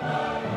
Amen.